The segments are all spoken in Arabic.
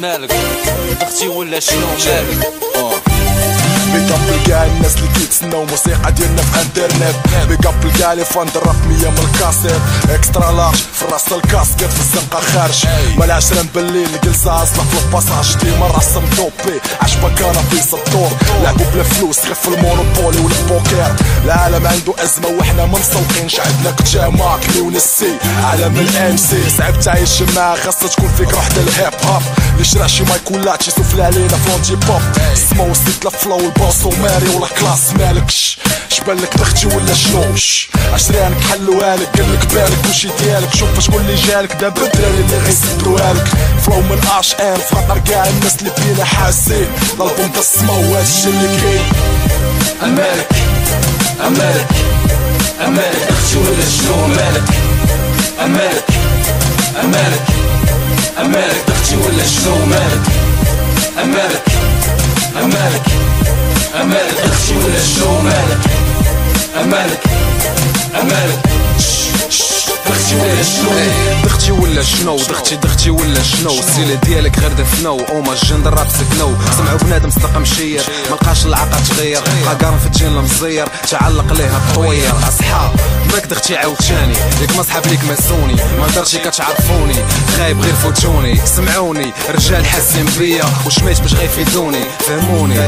مالك؟ أختي ولا شنو مالك؟ اب لكاع الناس اللي كيتسناو موسيقى ديالنا في انترنت اب لكاع لي فان دراب مية من الكاسيت. اكسترا لارج في راس الكاسكيت في الزنقة خارج مال عشرين بالليل الجلسه أصلا في الباساج ديما راسم توبي عجبك أنا في الدور لعبوا بلا فلوس غير في المونوبولي والبوكر العالم عنده أزمة وحنا منسوقين عندنا كتامة كليون السي عالم الام سي صعب تعيش معاه خاصة تكون فيك روح الهيب هوب اللي شرا شي مايك ولا تيسوفل علينا فلونتي بوب سمو وسيت الفلو والباص وماري ولا كلاس مالكش شبالك بختي ولا شنوش عشريانك حلوها لك بالك وشي ديالك. شوف شكون اللي جالك. دابا الدراري اللي غيسدوها لك فلو من اش ام فخاطر كاع الناس اللي فينا حاسين. الألبوم دا السما وهادشي اللي كاين. مالك مالك مالك أختي ولا شنو؟ مالك مالك مالك مالك أختي ولا شنو؟ مالك مالك مالك مالك أختي ولا شنو مالك مالك مالك أختي ولا شنو دختي ولا شنو؟ دختي دختي ولا شنو؟ السيلة ديالك غير دفنو. أوما الجند راب سكنو سمعوا بنادم صدق مشير. ملقاش العاقة تغير. قاقارن في الجين المزير تعلق ليها الطوير. أصحاب ماك دختي عاوتاني. ياك ما صحاب ليك ماسوني ما درتي كتعرفوني. غايب غير فوتوني. سمعوني. رجال حاسين بيا. وشميت باش غيفيدوني. فهموني.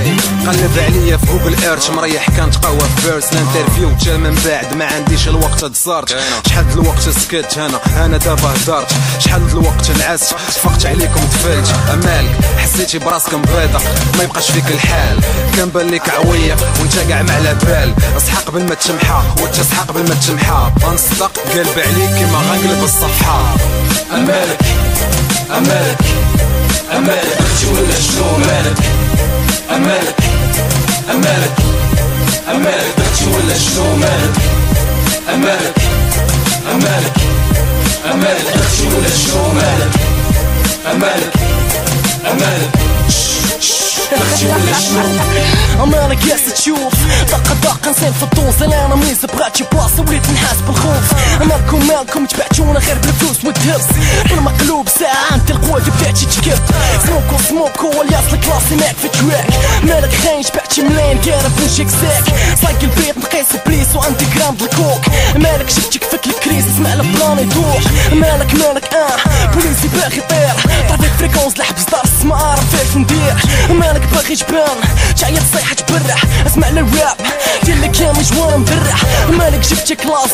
قلب عليا في جوجل ايرت مريح كانت قهوة في فيرس الانترفيو تا من بعد ما عنديش الوقت تزارت شحال الوقت سكت. هنا أنا دابا هدرت. شحال الوقت العست فقت عليكم تفلت أمالك حسيتي براسكم بيضة ما يبقاش فيك الحال. كان بان ليك عوية وانت كاع ما على بال. اصحى قبل ما تمحى وانت اصحى قبل ما تمحى. أنصدق قلب عليك كيما غنقلب الصفحة مالك مالك مالك أختي ولا شنو مالك؟ مالك مالك مالك أختي ولا شنو مالك؟ مالك مالك مالك أختي ولا شنو مالك مالك مالك أختي ولا شنو أمالك. ياس تشوف. دقة دقة نسير في الطوز أنا ميز بغات شي بلاصة وليت نحاس بالخوف. مالكم مالكم تبعتونا غير بالفلوس والدهس بالمقلوب ساعة انت القوة بدات تكب سموكو سموكو والياس الكلاسي ماك في تراك مالك خاين شبعتي ملاين كارف وشك ساك. سايق البيت نقيس بليس وانت جراند الكوك. مالك شفتك فك الكريس اسمع البلان يدوح مالك مالك آه بوليسي باغي يطير طرفيك فريكونس لحبس دار عارف كيف ندير. مالك باغي جبان جاية تصيحة تبرح اسمع الراب ديالك كامل جوان مبرح مالك جبت كلاس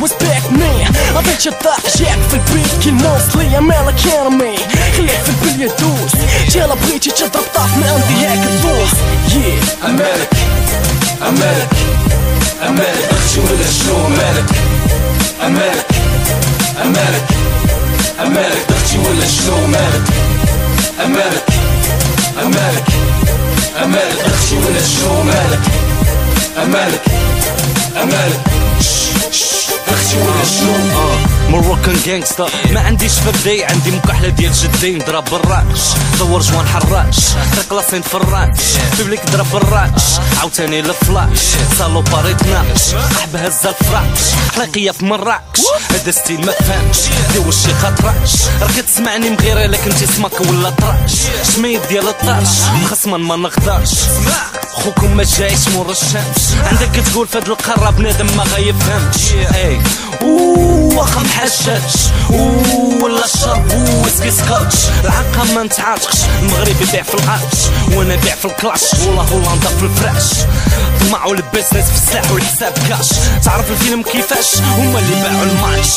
وسبيك مي. عطيت شطاح جاك في البيت كي موصلي مالك انمي خليك في البلية دوس. جالا بغيتي تضرب طاف من عندي هيك تدوس yeah. مالك مالك مالك أختي ولا شنو مالك مالك مالك مالك أختي ولا شنو مالك مالك مالك مالك أختي ولا شنو مالك مالك مالك ولا شنو مروكان جانجستا ما عنديش فردي عندي مكحلة ديال جدي نضرب بالراش دور جوان حراش رقلاصين في الراش بيبليك ضرب بالراش عاوتاني الفلاش صالو باري تناقش. قحب هز الفراش حريقية في مراكش. هذا ستيل ما فهمش. دي وشي خطراش. راك تسمعني مغيرة لكن تسمك ولا طراش. شميت ديال الطرش خصما ما نغدرش ما جايش مور الشمس. عندك تقول فهاد القارة بنادم ما غيفهمش. اي أوه واخا محشش. ولا شرب whisky Scotch. العقا ما نتعاتقش. المغرب يبيع في العطش وأنا بيع في ال clash. ولا هولندا في الفراش. طمعوا ال business في السلاح والحساب كاش تعرف الفيلم كيفاش؟ هما اللي باعوا الماتش.